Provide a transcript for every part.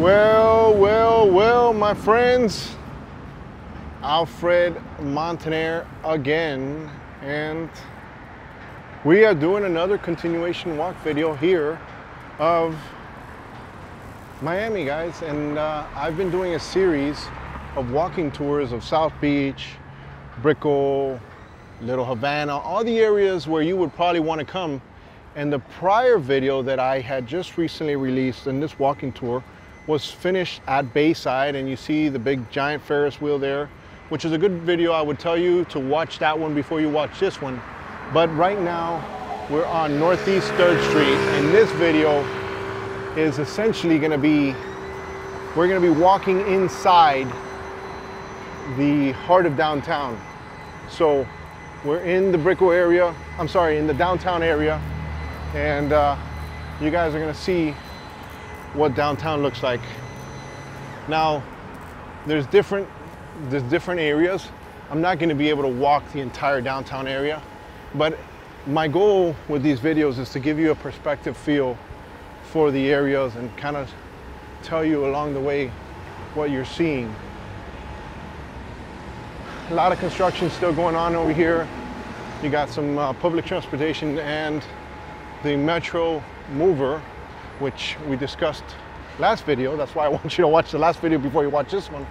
Well, well, well, my friends. Alfred Montaner again. And we are doing another continuation walk video here of Miami, guys. And uh, I've been doing a series of walking tours of South Beach, Brickell, Little Havana, all the areas where you would probably want to come. And the prior video that I had just recently released in this walking tour was finished at Bayside and you see the big giant Ferris wheel there, which is a good video. I would tell you to watch that one before you watch this one. But right now we're on Northeast 3rd Street and this video is essentially gonna be, we're gonna be walking inside the heart of downtown. So we're in the Brickell area, I'm sorry, in the downtown area and uh, you guys are gonna see what downtown looks like. Now, there's different, there's different areas. I'm not gonna be able to walk the entire downtown area, but my goal with these videos is to give you a perspective feel for the areas and kind of tell you along the way what you're seeing. A lot of construction still going on over here. You got some uh, public transportation and the Metro Mover which we discussed last video. That's why I want you to watch the last video before you watch this one,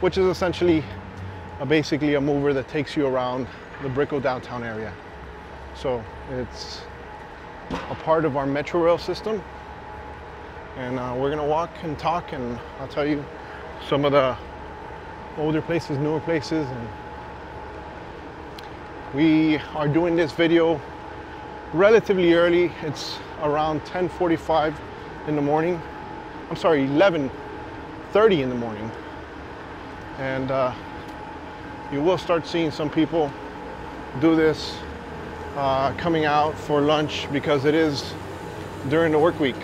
which is essentially a, basically a mover that takes you around the Brickell downtown area. So it's a part of our Metro Rail system. And uh, we're gonna walk and talk and I'll tell you some of the older places, newer places. And we are doing this video relatively early. It's around 10:45 in the morning. I'm sorry, 11:30 in the morning, and uh, you will start seeing some people do this uh, coming out for lunch because it is during the work week.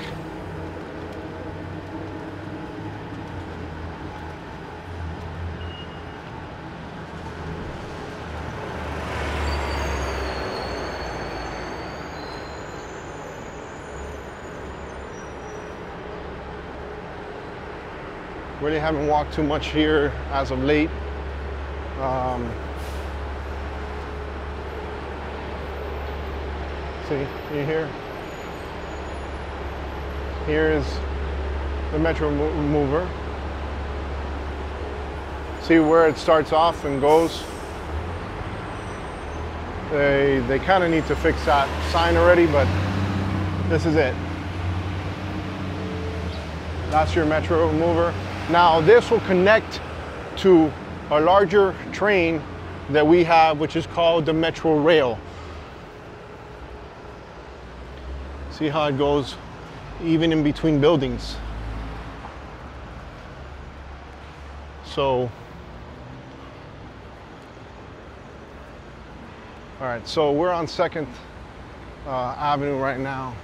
Really haven't walked too much here as of late. Um, see, you here? Here is the Metro Mover. See where it starts off and goes. They, they kind of need to fix that sign already, but this is it. That's your Metro Mover. Now this will connect to a larger train that we have, which is called the Metro Rail. See how it goes even in between buildings. So, all right, so we're on 2nd uh, Avenue right now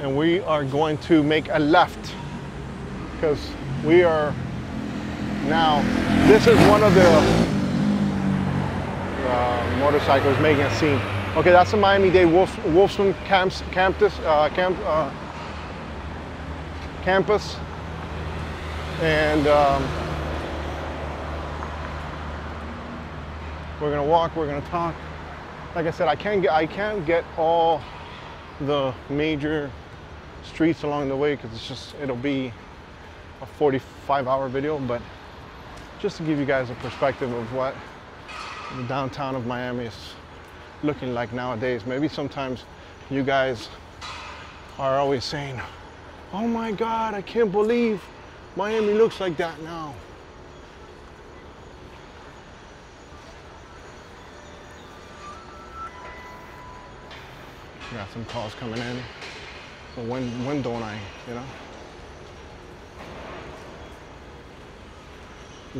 and we are going to make a left because we are now, this is one of the uh, motorcycles making a scene. Okay, that's the Miami-Dade Wolf, Wolfson camps, campus, uh, camp, uh, campus. And um, we're gonna walk, we're gonna talk. Like I said, I can't get, I can't get all the major streets along the way because it's just it'll be a 45 hour video but just to give you guys a perspective of what the downtown of Miami is looking like nowadays maybe sometimes you guys are always saying oh my god I can't believe Miami looks like that now. Got some calls coming in when, when don't I, you know?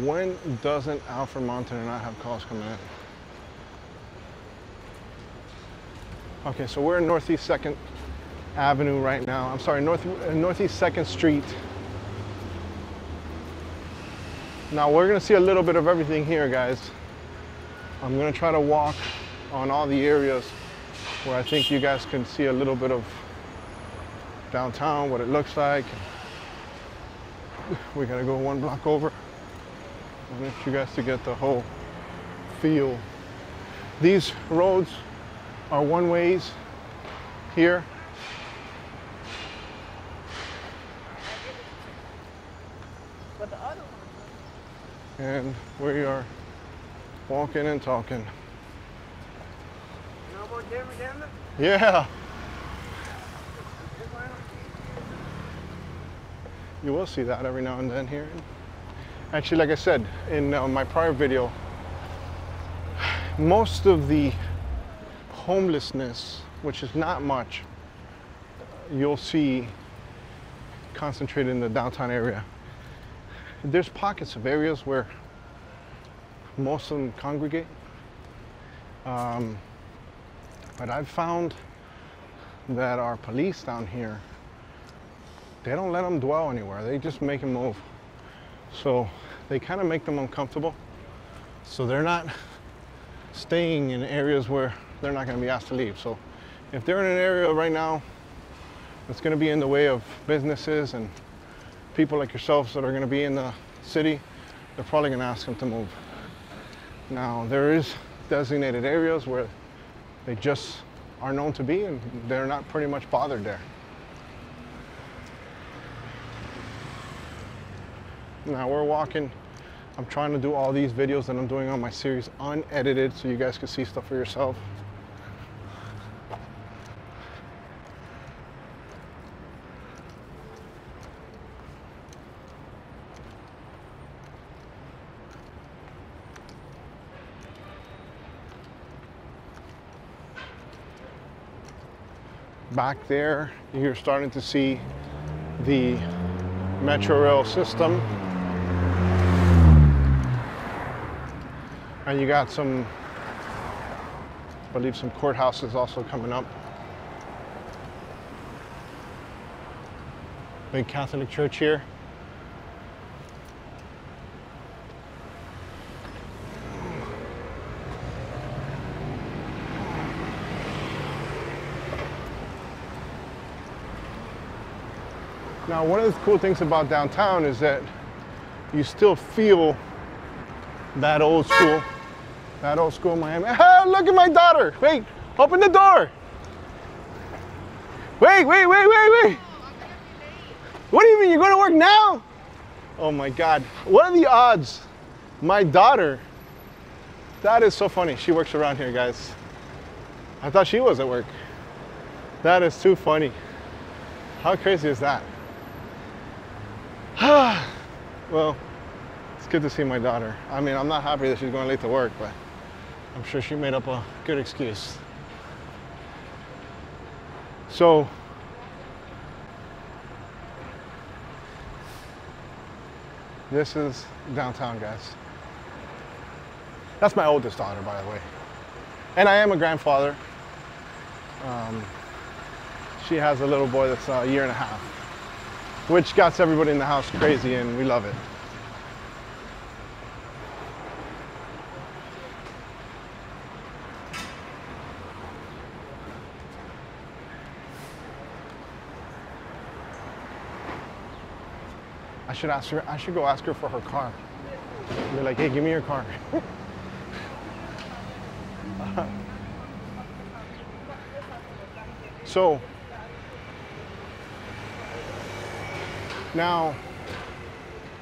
When doesn't Alfred Montaner not have calls coming in? Okay, so we're in Northeast 2nd Avenue right now. I'm sorry, North, uh, Northeast 2nd Street. Now we're gonna see a little bit of everything here, guys. I'm gonna try to walk on all the areas where I think you guys can see a little bit of downtown, what it looks like. We're gonna go one block over. I want you guys to get the whole feel. These roads are one ways here. And we are walking and talking. Yeah. You will see that every now and then here. Actually, like I said in uh, my prior video, most of the homelessness, which is not much, you'll see concentrated in the downtown area. There's pockets of areas where most of them congregate. Um, but I've found that our police down here, they don't let them dwell anywhere. They just make them move. So they kind of make them uncomfortable. So they're not staying in areas where they're not going to be asked to leave. So if they're in an area right now that's going to be in the way of businesses and people like yourselves that are going to be in the city, they're probably going to ask them to move. Now there is designated areas where they just are known to be and they're not pretty much bothered there. Now we're walking. I'm trying to do all these videos that I'm doing on my series unedited so you guys can see stuff for yourself. back there, you're starting to see the Metro Rail system. And you got some, I believe some courthouses also coming up. Big Catholic church here. Now, one of the cool things about downtown is that you still feel that old school, that old school Miami. Ah, look at my daughter. Wait, open the door. Wait, wait, wait, wait, wait. What do you mean? You're going to work now? Oh my God. What are the odds? My daughter, that is so funny. She works around here, guys. I thought she was at work. That is too funny. How crazy is that? well, it's good to see my daughter. I mean, I'm not happy that she's going late to work, but I'm sure she made up a good excuse. So, this is downtown, guys. That's my oldest daughter, by the way. And I am a grandfather. Um, she has a little boy that's a year and a half which gets everybody in the house crazy and we love it. I should ask her, I should go ask her for her car. Be like, hey, give me your car. so, Now,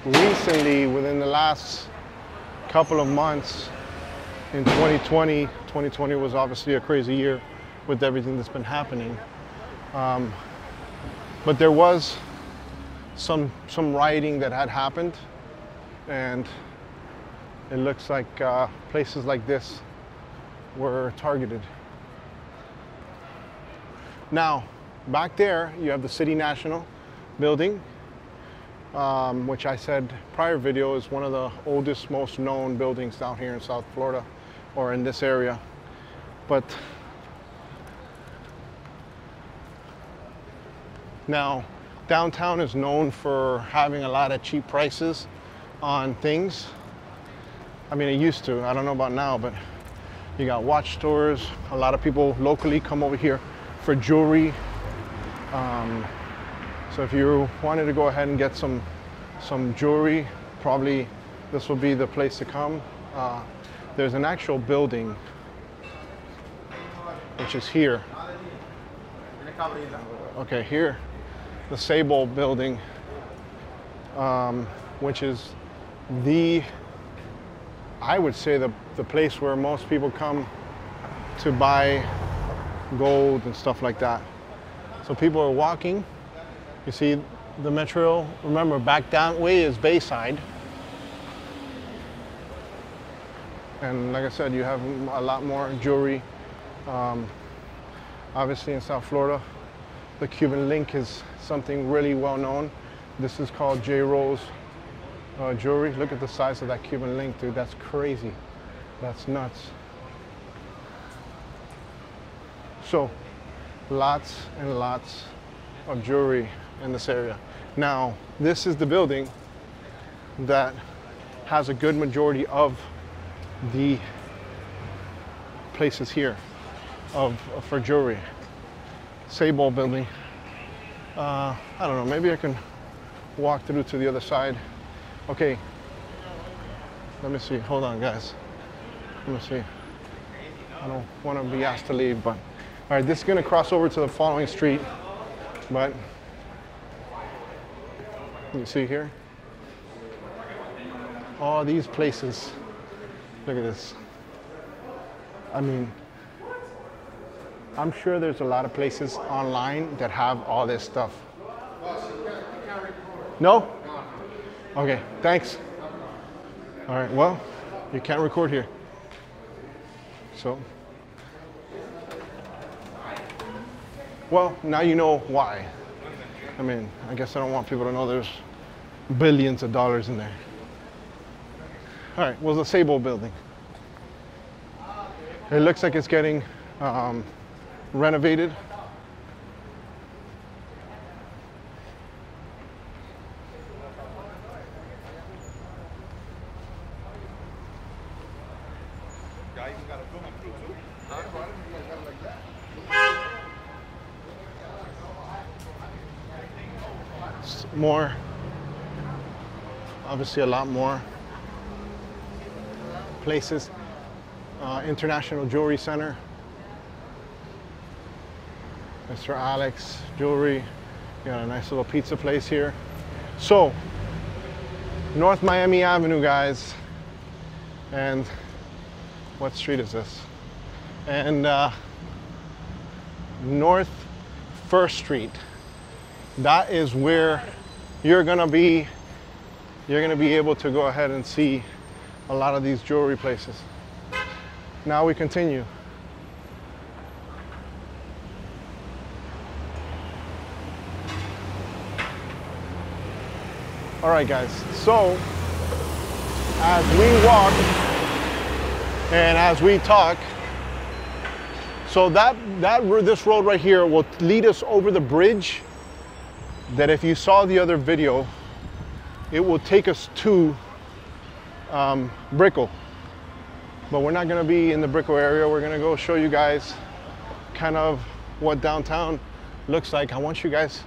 recently, within the last couple of months in 2020, 2020 was obviously a crazy year with everything that's been happening. Um, but there was some, some rioting that had happened and it looks like uh, places like this were targeted. Now, back there, you have the City National building um, which I said prior video is one of the oldest, most known buildings down here in South Florida or in this area. But now downtown is known for having a lot of cheap prices on things. I mean, it used to, I don't know about now, but you got watch stores. A lot of people locally come over here for jewelry. Um, So if you wanted to go ahead and get some some jewelry, probably this would be the place to come. Uh, there's an actual building, which is here. Okay, here, the Seybold building, um, which is the, I would say the, the place where most people come to buy gold and stuff like that. So people are walking. You see the metro, remember back that way is Bayside. And like I said, you have a lot more jewelry. Um, obviously in South Florida, the Cuban link is something really well known. This is called J. Rose uh, jewelry. Look at the size of that Cuban link, dude. That's crazy. That's nuts. So, lots and lots of jewelry in this area. Now, this is the building that has a good majority of the places here of, for jewelry. Seybold building. Uh, I don't know, maybe I can walk through to the other side. Okay, let me see, hold on guys. Let me see. I don't want to be asked to leave, but all right, this is gonna cross over to the following street, but you see here? All these places, look at this. I mean, I'm sure there's a lot of places online that have all this stuff. No? Okay, thanks. All right, well, you can't record here. So, well, now you know why. I mean, I guess I don't want people to know there's billions of dollars in there. All right, well, the Seybold building. It looks like it's getting um, renovated. More, obviously a lot more places. Uh, International Jewelry Center. Mr. Alex Jewelry. Got a nice little pizza place here. So, North Miami Avenue, guys. And what street is this? And uh, North First Street. That is where you're gonna be, you're gonna be able to go ahead and see a lot of these jewelry places. Now we continue. All right, guys, so as we walk and as we talk, so that, that this road right here will lead us over the bridge that if you saw the other video, it will take us to um. But we're not gonna be in the Brickell area. We're gonna go show you guys kind of what downtown looks like. I want you guys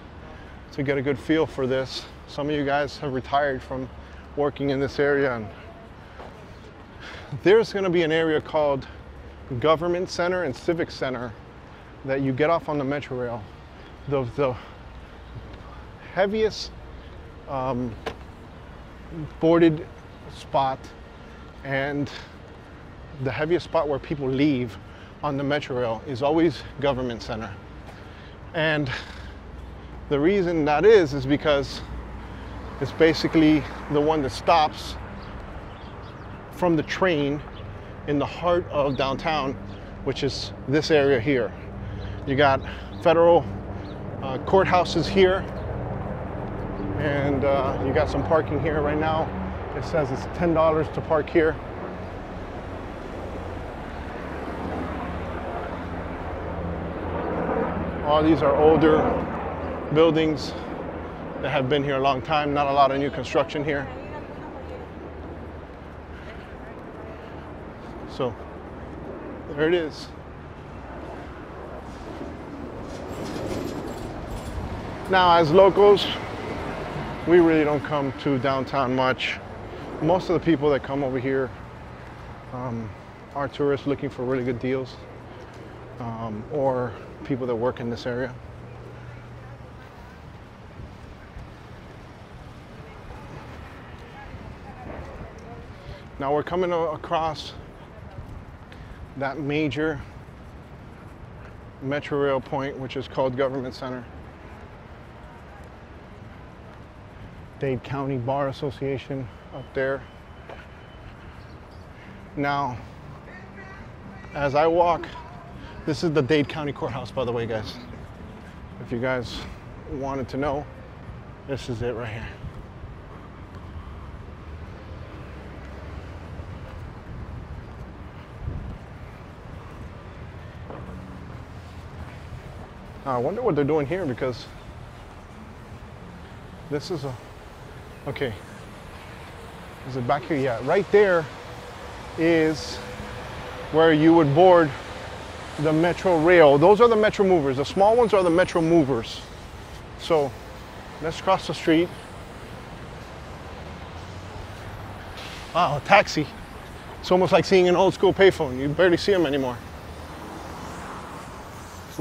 to get a good feel for this. Some of you guys have retired from working in this area. And there's gonna be an area called Government Center and Civic Center that you get off on the Metro Rail. The, the heaviest um, boarded spot and the heaviest spot where people leave on the Metro Rail is always Government Center. And the reason that is, is because it's basically the one that stops from the train in the heart of downtown, which is this area here. You got federal uh, courthouses here, and uh, you got some parking here right now. It says it's $10 to park here. All these are older buildings that have been here a long time. Not a lot of new construction here. So there it is. Now, as locals, we really don't come to downtown much. Most of the people that come over here um, are tourists looking for really good deals um, or people that work in this area. Now we're coming across that major metro rail point, which is called Government Center. Dade County Bar Association up there. Now, as I walk, this is the Dade County Courthouse, by the way, guys. If you guys wanted to know, this is it right here. I wonder what they're doing here because this is a, okay. Is it back here? Yeah, right there is where you would board the Metro Rail. Those are the Metro Movers. The small ones are the Metro Movers. So let's cross the street. Wow, a taxi. It's almost like seeing an old school payphone. You barely see them anymore.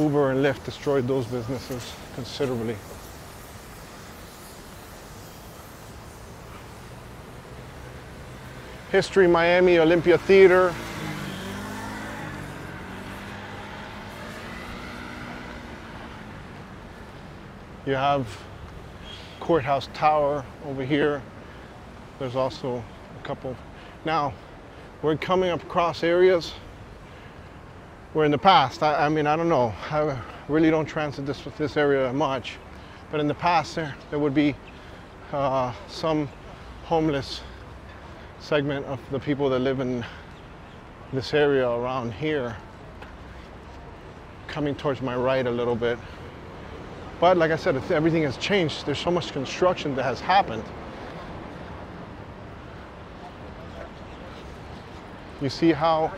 Uber and Lyft destroyed those businesses considerably. History Miami Olympia Theater. You have Courthouse Tower over here. There's also a couple. Now, we're coming up across areas where in the past, I, I, mean, I don't know, I really don't transit this, this area much, but in the past there, there would be uh, some homeless segment of the people that live in this area around here coming towards my right a little bit. But like I said, everything has changed. There's so much construction that has happened. You see how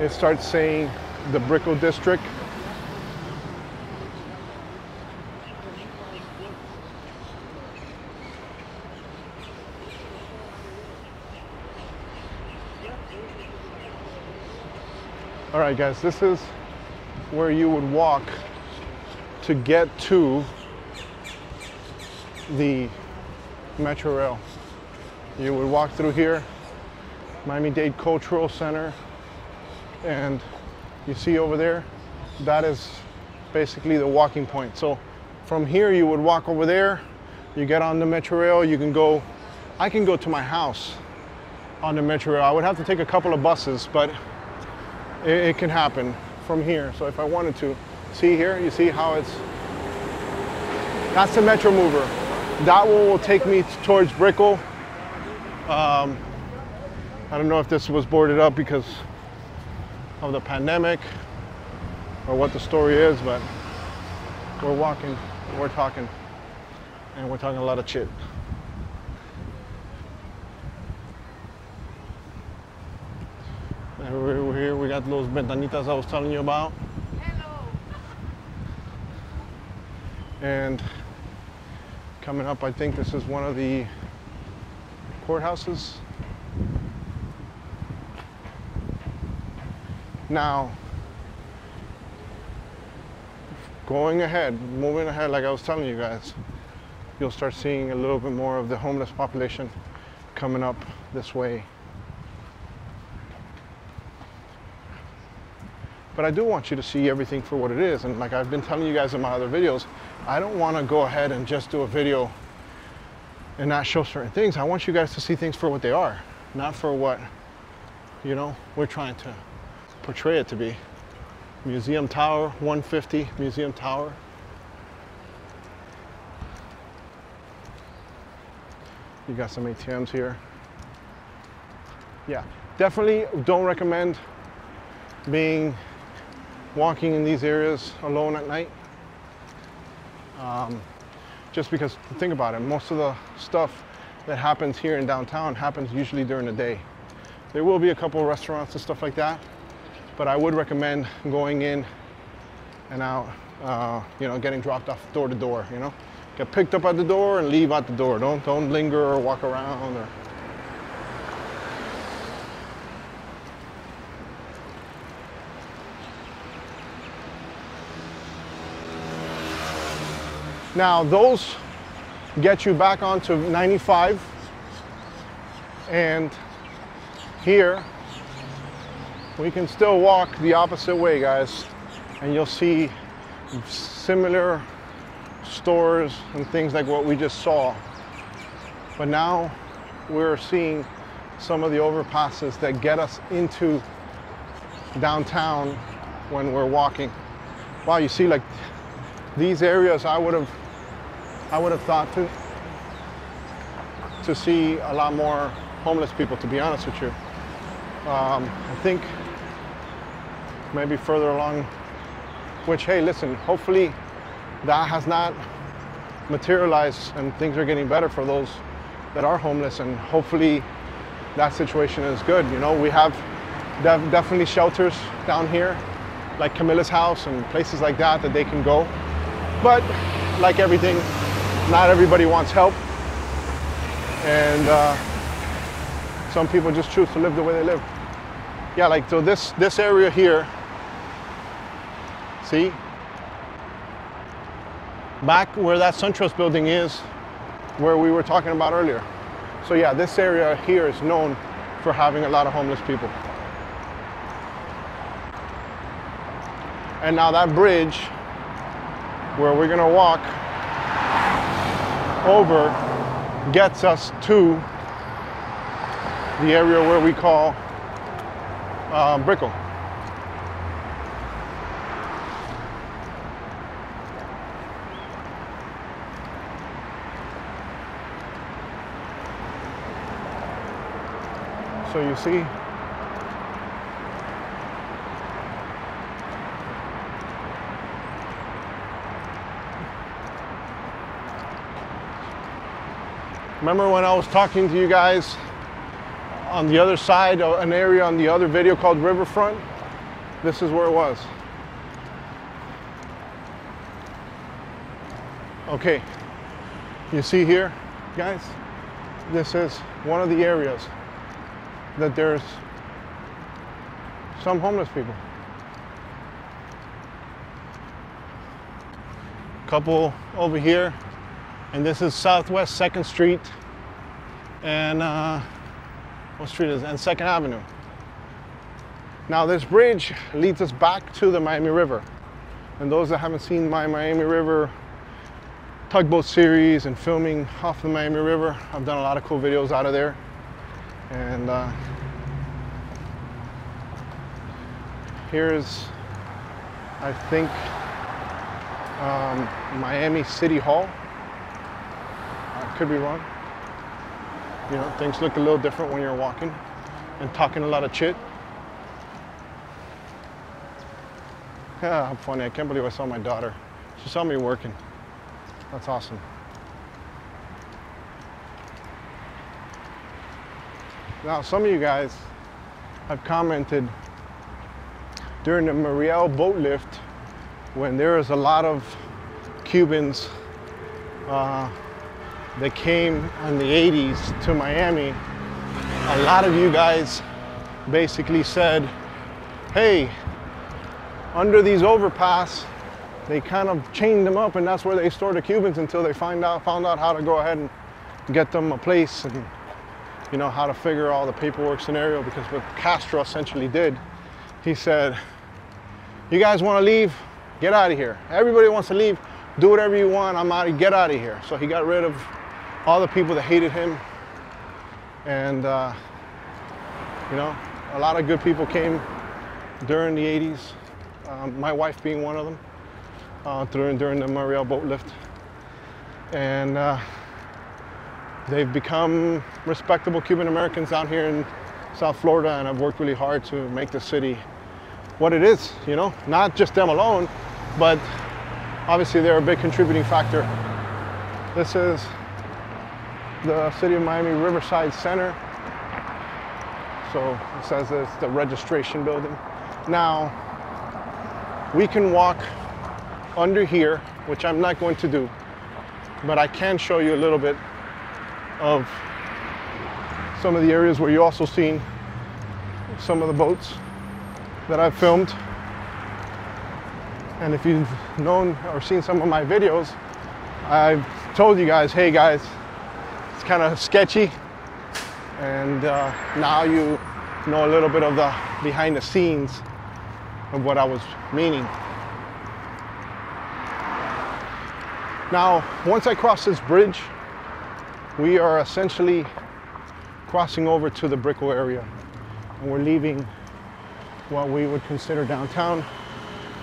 it starts saying the Brickell District. All right, guys, this is where you would walk to get to the Metro Rail. You would walk through here, Miami-Dade Cultural Center, and you see over there, that is basically the walking point. So from here, you would walk over there, you get on the Metro Rail, you can go, I can go to my house on the Metro Rail. I would have to take a couple of buses, but it, it can happen from here. So if I wanted to, see here, you see how it's, that's the Metro Mover. That one will take me towards Brickell. Um, I don't know if this was boarded up because of the pandemic or what the story is, but we're walking, we're talking, and we're talking a lot of shit. We're here, we got those ventanitas I was telling you about. Hello. And coming up, I think this is one of the courthouses. Now, going ahead, moving ahead, like I was telling you guys, you'll start seeing a little bit more of the homeless population coming up this way. But I do want you to see everything for what it is. And like I've been telling you guys in my other videos, I don't want to go ahead and just do a video and not show certain things. I want you guys to see things for what they are, not for what, you know, we're trying to portray it to be. Museum Tower, 150 Museum Tower. You got some ATMs here. Yeah, definitely don't recommend being walking in these areas alone at night. Um, just because think about it, most of the stuff that happens here in downtown happens usually during the day. There will be a couple of restaurants and stuff like that, but I would recommend going in and out uh, you know, getting dropped off door to door, you know? Get picked up at the door and leave out the door. Don't, don't linger or walk around or. Now those get you back onto 95 and here we can still walk the opposite way guys and you'll see similar stores and things like what we just saw. But now we're seeing some of the overpasses that get us into downtown when we're walking. Wow you see like these areas I would have I would have thought to to see a lot more homeless people to be honest with you. Um, I think maybe further along which hey listen hopefully that has not materialized and things are getting better for those that are homeless and hopefully that situation is good you know we have def- definitely shelters down here like Camillus house and places like that that they can go but like everything, not everybody wants help. And uh, some people just choose to live the way they live. Yeah, like so this this area here, see? Back where that SunTrust building is, where we were talking about earlier. So yeah, this area here is known for having a lot of homeless people. And now that bridge where we're gonna walk over gets us to the area where we call uh, Brickell. So you see, Remember when I was talking to you guys on the other side, of an area on the other video called Riverfront? This is where it was. Okay, you see here, guys, this is one of the areas that there's some homeless people. Couple over here, and this is Southwest 2nd Street and uh, what street is it? and 2nd Avenue. Now this bridge leads us back to the Miami River. And those that haven't seen my Miami River tugboat series and filming off the Miami River, I've done a lot of cool videos out of there. And uh, here's, I think, um, Miami City Hall. I could be wrong. You know, things look a little different when you're walking and talking a lot of chit. Yeah, how funny. I can't believe I saw my daughter. She saw me working. That's awesome. Now, some of you guys have commented during the Mariel boat lift when there was a lot of Cubans uh, that came in the 80s to Miami, a lot of you guys basically said, hey, under these overpass, they kind of chained them up and that's where they store the Cubans until they find out, found out how to go ahead and get them a place and you know how to figure all the paperwork scenario because what Castro essentially did, he said, you guys want to leave? Get out of here. Everybody wants to leave. Do whatever you want. I'm out. Of, get out of here. So he got rid of all the people that hated him. And, uh, you know, a lot of good people came during the 80s, um, my wife being one of them, uh, during, during the Mariel boat lift. And uh, they've become respectable Cuban Americans down here in South Florida, and I've worked really hard to make the city what it is, you know, not just them alone, but obviously they're a big contributing factor. This is the City of Miami Riverside Center. So it says it's the registration building. Now, we can walk under here, which I'm not going to do, but I can show you a little bit of some of the areas where you also seen some of the boats that I've filmed. And if you've known or seen some of my videos, I've told you guys, hey guys, it's kind of sketchy. And uh, now you know a little bit of the behind the scenes of what I was meaning. Now, once I cross this bridge, we are essentially crossing over to the Brickell area. And we're leaving what we would consider downtown.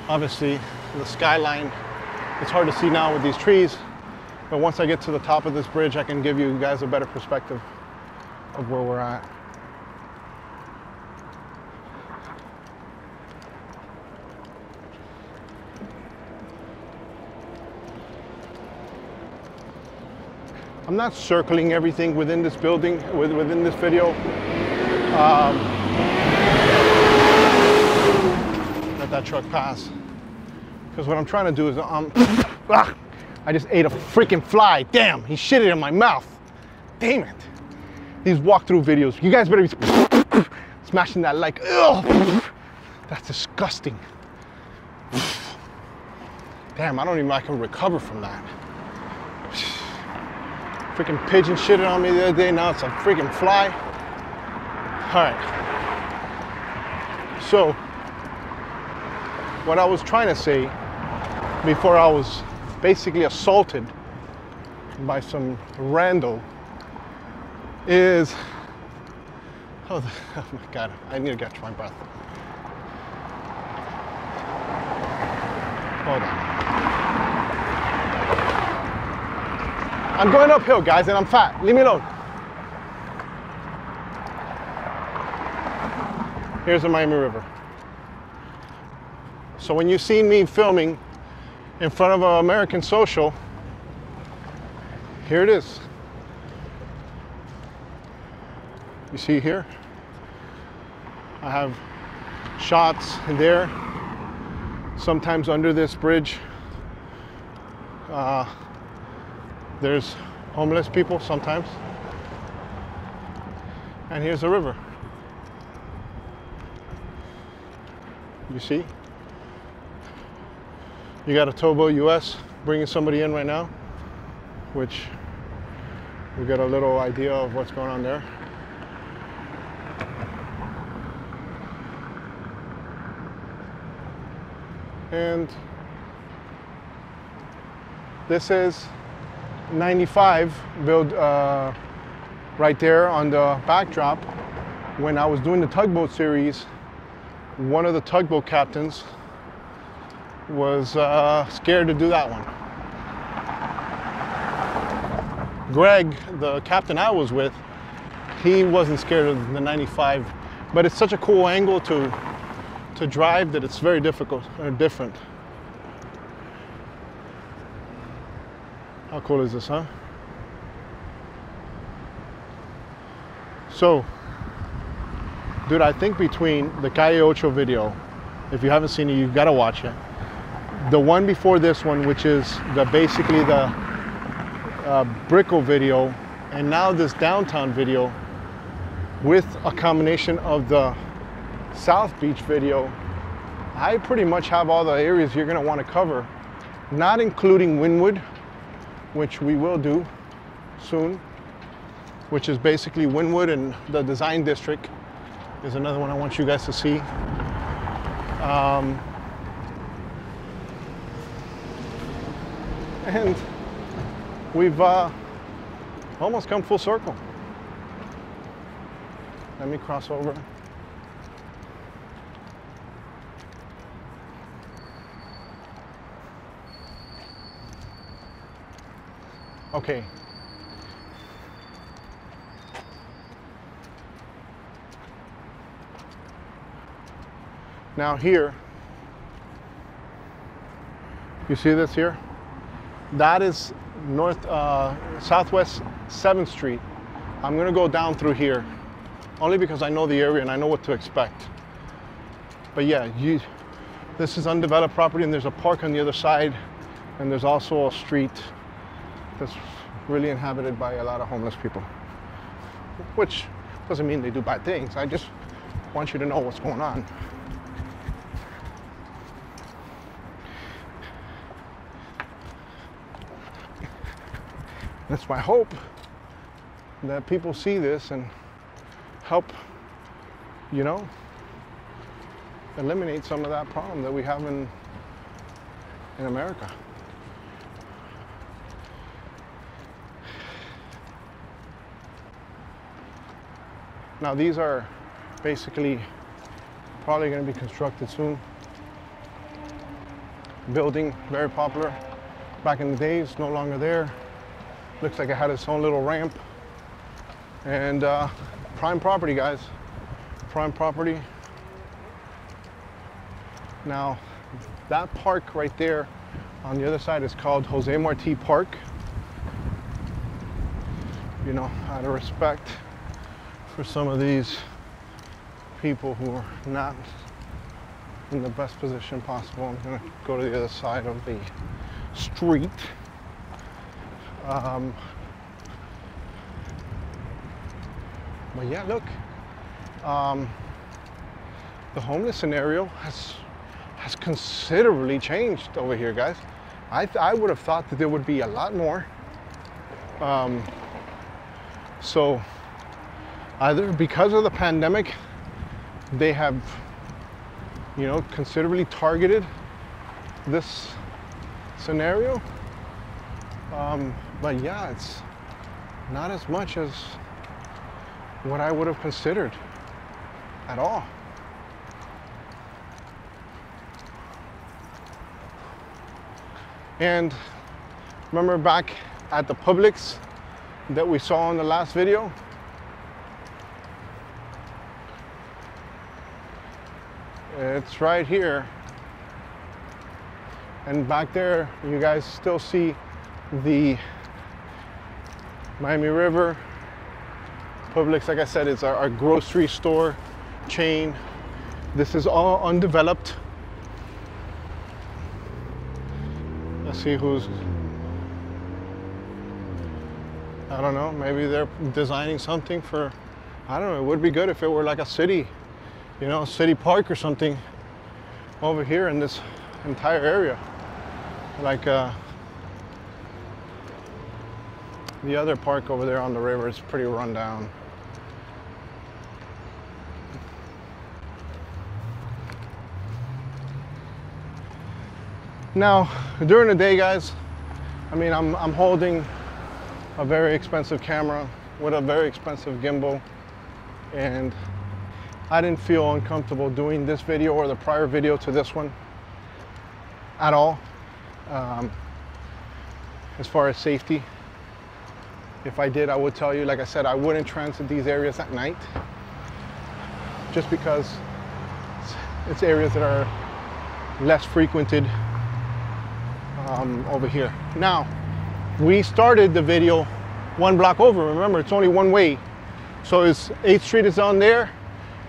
Obviously, the skyline, it's hard to see now with these trees, but once I get to the top of this bridge, I can give you guys a better perspective of where we're at. I'm not circling everything within this building, within this video. Um, let that truck pass. Because what I'm trying to do is, um, ah, I just ate a freaking fly. Damn, he shit it in my mouth. Damn it. These walkthrough videos, you guys better be smashing that like, ugh. That's disgusting. Damn, I don't even know I can recover from that. Freaking pigeon shitted on me the other day. Now it's a freaking fly. All right. So, what I was trying to say before I was basically assaulted by some rando is oh, oh, my god i need to catch my breath hold on I'm going uphill, guys, and I'm fat. Leave me alone. Here's the Miami River. So when you see me filming in front of an American Social, here it is. You see here? I have shots there, sometimes under this bridge. Uh, there's homeless people sometimes. And here's the river. You see? You got a towboat US bringing somebody in right now, which we got a little idea of what's going on there. And this is 95 built uh, right there on the backdrop. When I was doing the tugboat series, one of the tugboat captains was uh, scared to do that one. Greg, the captain I was with, he wasn't scared of the 95, but it's such a cool angle to to drive that it's very difficult or different. How cool is this, huh? So, dude, I think between the Calle Ocho video, if you haven't seen it, you've got to watch it. The one before this one, which is the basically the uh, Brickell video, and now this downtown video with a combination of the South Beach video, I pretty much have all the areas you're gonna wanna cover, not including Wynwood, which we will do soon, which is basically Wynwood and the design district is another one I want you guys to see. Um, and we've uh, almost come full circle. Let me cross over. Okay. Now here, you see this here? That is north, uh, southwest 7th Street. I'm gonna go down through here, only because I know the area and I know what to expect. But yeah, you, This is undeveloped property and there's a park on the other side and there's also a street that's really inhabited by a lot of homeless people. Which doesn't mean they do bad things. I just want you to know what's going on. That's my hope that people see this and help, you know, eliminate some of that problem that we have in, in America. Now these are basically probably going to be constructed soon. Building, very popular. Back in the days, no longer there. Looks like it had its own little ramp. And uh, prime property, guys. Prime property. Now, that park right there on the other side is called Jose Marti Park. You know, out of respect for some of these people who are not in the best position possible. I'm gonna go to the other side of the street. Um, but yeah, look, um, the homeless scenario has has considerably changed over here, guys. I, I would have thought that there would be a lot more. Um, so either because of the pandemic, they have, you know, considerably targeted this scenario. Um, but yeah, it's not as much as what I would have considered at all. And remember back at the Publix that we saw in the last video? It's right here. And back there, you guys still see the Miami River. Publix, like I said, is our, our grocery store chain. This is all undeveloped. Let's see who's, I don't know, maybe they're designing something for, I don't know, it would be good if it were like a city, you know, city park or something over here in this entire area. Like uh, the other park over there on the river is pretty run down. Now, during the day, guys, I mean, I'm, I'm holding a very expensive camera with a very expensive gimbal, and I didn't feel uncomfortable doing this video or the prior video to this one at all. Um, as far as safety, if I did, I would tell you, like I said, I wouldn't transit these areas at night just because it's, areas that are less frequented um, over here. Now, we started the video one block over. Remember, it's only one way. So it's 8th Street is on there,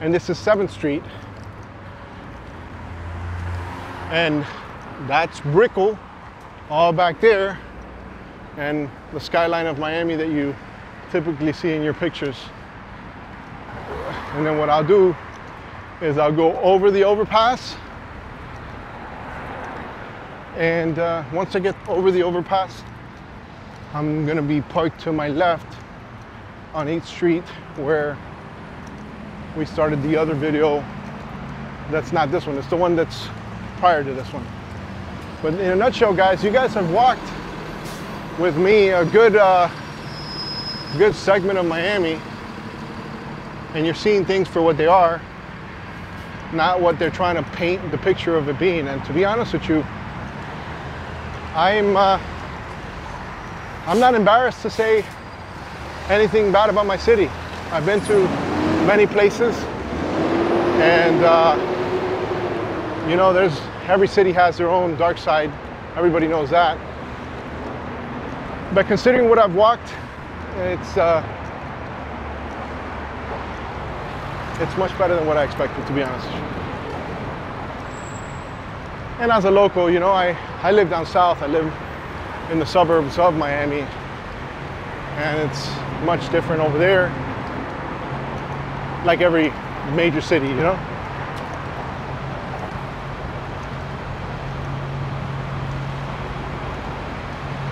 and this is 7th Street. And that's Brickell, all back there, and the skyline of Miami that you typically see in your pictures. And then what I'll do is I'll go over the overpass and uh, once I get over the overpass, I'm gonna be parked to my left on 8th Street where we started the other video. That's not this one, it's the one that's prior to this one. But in a nutshell, guys, you guys have walked with me a good, uh, good segment of Miami and you're seeing things for what they are, not what they're trying to paint the picture of it being. And to be honest with you, I'm uh, I'm not embarrassed to say anything bad about my city. I've been to many places, and uh, you know, there's every city has their own dark side. Everybody knows that. But considering what I've walked, it's uh, it's much better than what I expected, to be honest. And as a local, you know, I, I live down south. I live in the suburbs of Miami. And it's much different over there. Like every major city, you know?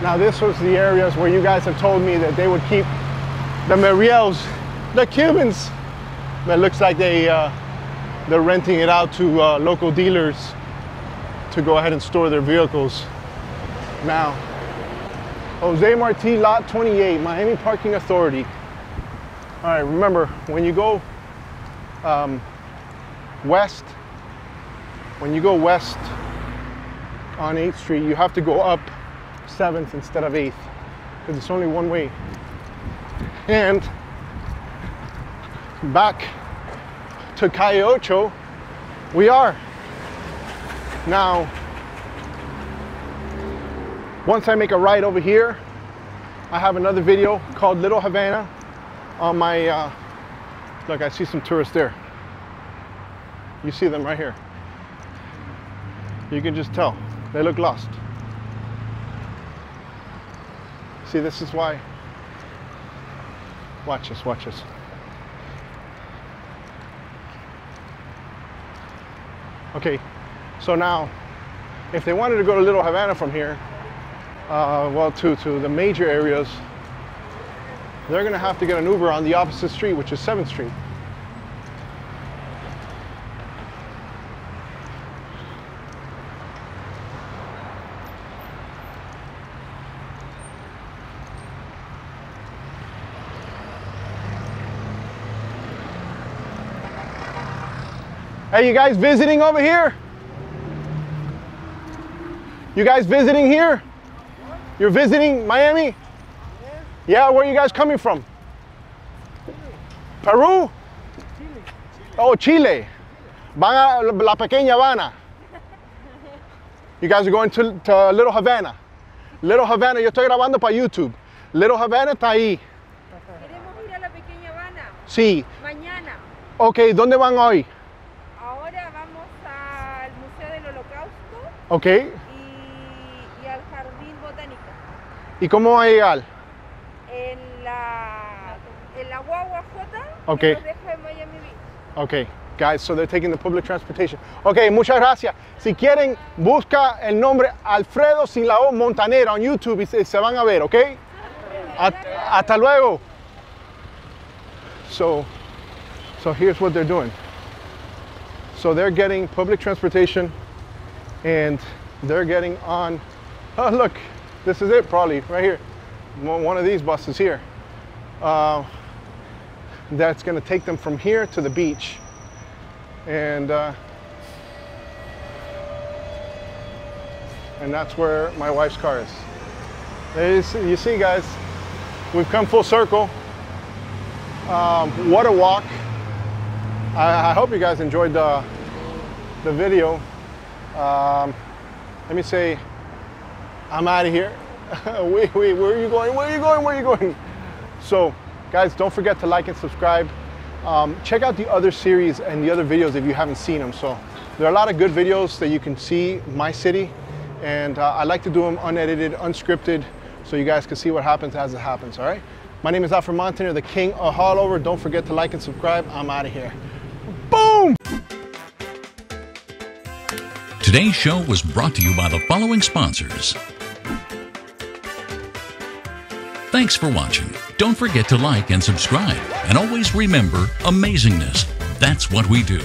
Now this was the areas where you guys have told me that they would keep the Mariels, the Cubans. But it looks like they, uh, they're renting it out to uh, local dealers to go ahead and store their vehicles now. Jose Marti, lot 28, Miami Parking Authority. All right, remember, when you go um, west, when you go west on 8th Street, you have to go up 7th instead of 8th because it's only one way. And back to Calle we are. Now, once I make a right over here, I have another video called Little Havana on my, uh, look, I see some tourists there. You see them right here. You can just tell, they look lost. See, this is why, watch us, watch us. Okay, so now, if they wanted to go to Little Havana from here, uh, well, to, to the major areas, they're gonna have to get an Uber on the opposite street, which is 7th Street. Hey, you guys visiting over here? You guys visiting here? You're visiting Miami? Yeah. Where are you guys coming from? Peru? Chile. Oh, Chile. Van a La Pequeña Habana. You guys are going to, to Little Havana. Little Havana, yo estoy grabando para YouTube. Little Havana está ahí. Queremos ir a la pequeña Habana. Sí. Mañana. Ok, ¿dónde van hoy? Ahora vamos al Museo del Holocausto Ok. y, y al Jardín Botánico. ¿Y cómo va a llegar? En la, en la guagua J Ok. que nos deja en Miami Beach. Ok, guys, so they're taking the public transportation. Ok, muchas gracias. Si quieren, busca el nombre Alfredo sin la O Montanera en YouTube y se, se van a ver, ok? At- hasta luego. So, so here's what they're doing. So they're getting public transportation and they're getting on, oh look, this is it probably, right here. One one of these buses here. Uh, that's going to take them from here to the beach. And uh, and that's where my wife's car is. You see, guys, we've come full circle. Um, what a walk! I, I hope you guys enjoyed the the video. Um, let me say, I'm out of here. wait, wait, where are you going? Where are you going? Where are you going? So, guys, don't forget to like and subscribe. Um, check out the other series and the other videos if you haven't seen them. So, there are a lot of good videos that you can see my city, and uh, I like to do them unedited, unscripted, so you guys can see what happens as it happens. All right. My name is Alfred Montaner, the king of Haulover. Don't forget to like and subscribe. I'm out of here. Boom! Today's show was brought to you by the following sponsors. Thanks for watching. Don't forget to like and subscribe. And always remember amazingness. That's what we do.